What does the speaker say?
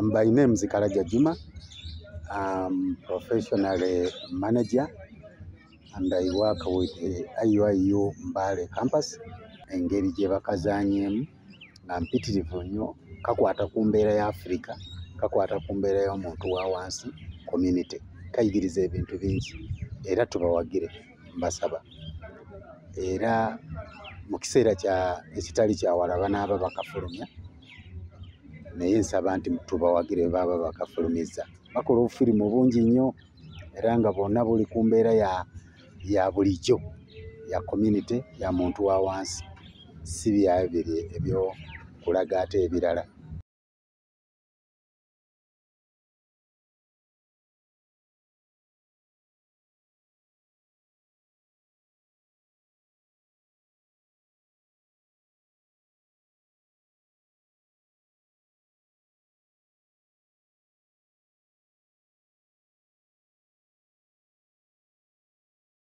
Um, by name is Karaja Juma. I'm professional uh, manager and I work with IUIU Mbale campus. Engeri gye bakazanyeemu nga mpitirivu nnyo kakwata ku mbeera ya Africa, kakwata ku mbeera y'omuntu wa wansi community. Kayigiriza ebintu bingi era tubawagire mbasaba. Era mu kiseera kya ekitali kya wala banaaba bakafulumya naye nsaba nti tubawagire baba bakafulumizza. Bakola obufirimu bungi nnyo era nga bwonna buli ku mbeera ya, ya bulijjo ya community ya muntu wa wansi, si bya biri ebyokulaga ate ebirala.